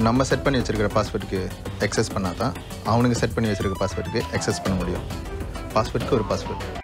நம்ம செட் பண்ணி வச்சிருக்கிற பாஸ்வேர்டுக்கு எக்ஸஸ் பண்ணால் தான் அவனுக்கு செட் பண்ணி வச்சிருக்க பாஸ்வேர்டுக்கு எக்ஸஸ் பண்ண முடியும். பாஸ்வேர்டுக்கு ஒரு பாஸ்வேர்டு